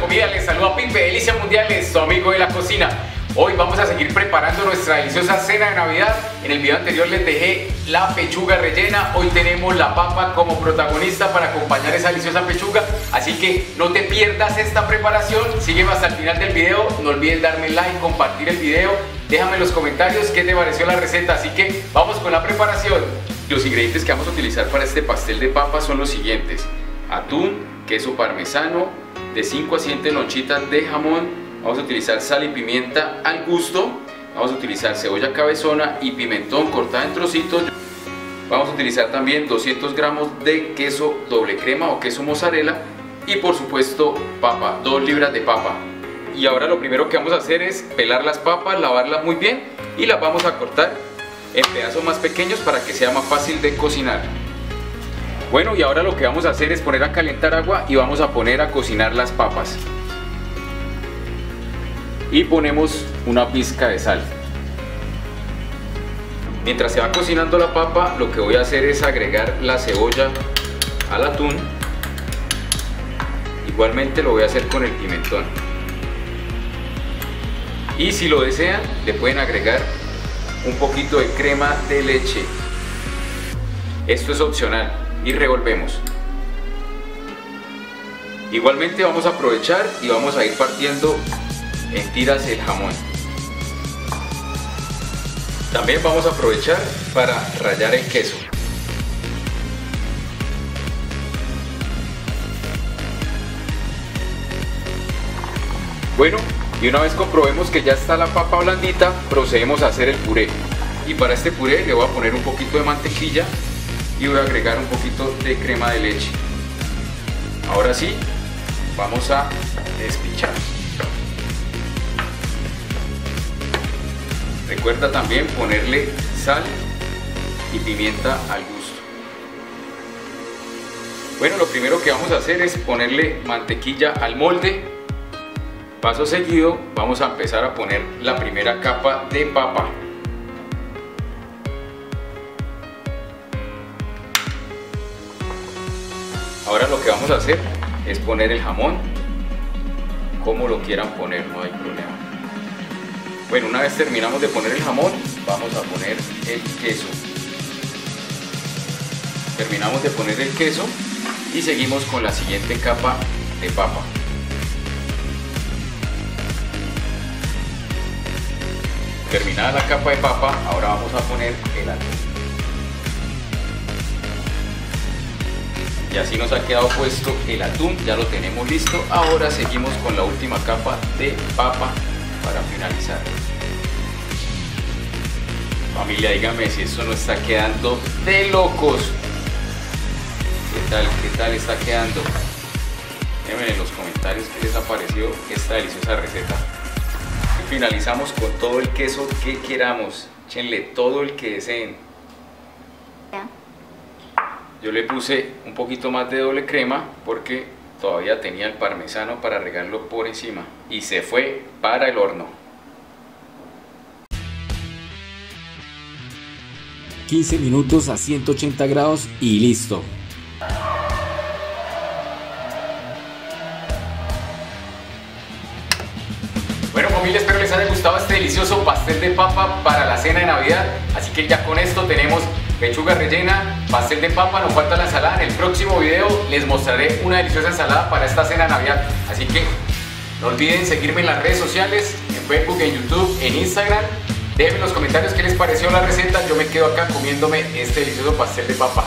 comida, les saluda Pipe Delicias Mundiales, su amigo de la cocina. Hoy vamos a seguir preparando nuestra deliciosa cena de Navidad. En el video anterior les dejé la pechuga rellena, hoy tenemos la papa como protagonista para acompañar esa deliciosa pechuga. Así que no te pierdas esta preparación, sígueme hasta el final del video, no olvides darme like, compartir el video, déjame en los comentarios qué te pareció la receta. Así que vamos con la preparación. Los ingredientes que vamos a utilizar para este pastel de papa son los siguientes. Atún, queso parmesano, de 5 a 7 lonchitas de jamón, Vamos a utilizar sal y pimienta al gusto. Vamos a utilizar cebolla cabezona y pimentón cortada en trocitos. Vamos a utilizar también 200 gramos de queso doble crema o queso mozzarella. Y por supuesto papa, 2 libras de papa. Y ahora lo primero que vamos a hacer es pelar las papas, lavarlas muy bien y las vamos a cortar en pedazos más pequeños para que sea más fácil de cocinar. Bueno, y ahora lo que vamos a hacer es poner a calentar agua y vamos a poner a cocinar las papas y ponemos una pizca de sal. Mientras se va cocinando la papa, lo que voy a hacer es agregar la cebolla al atún. Igualmente lo voy a hacer con el pimentón. Y si lo desean, le pueden agregar un poquito de crema de leche. Esto es opcional y revolvemos. Igualmente vamos a aprovechar y vamos a ir partiendo en tiras el jamón. También vamos a aprovechar para rallar el queso. Bueno, y una vez comprobemos que ya está la papa blandita, procedemos a hacer el puré. Y para este puré le voy a poner un poquito de mantequilla y voy a agregar un poquito de crema de leche. Ahora sí, vamos a despichar. Recuerda también ponerle sal y pimienta al gusto. Bueno, lo primero que vamos a hacer es ponerle mantequilla al molde. Paso seguido vamos a empezar a poner la primera capa de papa. Ahora lo que vamos a hacer es poner el jamón como lo quieran poner, no hay problema. Bueno, una vez terminamos de poner el jamón, vamos a poner el queso. Terminamos de poner el queso y seguimos con la siguiente capa de papa. Terminada la capa de papa, ahora vamos a poner el atún. Y así nos ha quedado puesto el atún, ya lo tenemos listo. Ahora seguimos con la última capa de papa para finalizar. Familia, dígame si esto no está quedando de locos. ¿Qué tal? ¿Qué tal está quedando? Déjenme en los comentarios qué les ha parecido esta deliciosa receta. Y finalizamos con todo el queso que queramos. Échenle todo el que deseen. Yo le puse un poquito más de doble crema porque todavía tenía el parmesano para regarlo por encima y se fue para el horno. 15 minutos a 180 grados y listo. Bueno familia, espero les haya gustado este delicioso pastel de papa para la cena de Navidad. Así que ya con esto tenemos pechuga rellena, pastel de papa, nos falta la ensalada. En el próximo video les mostraré una deliciosa ensalada para esta cena navidad. Así que no olviden seguirme en las redes sociales, en Facebook, en YouTube, en Instagram. Déjenme en los comentarios qué les pareció la receta. Yo me quedo acá comiéndome este delicioso pastel de papa.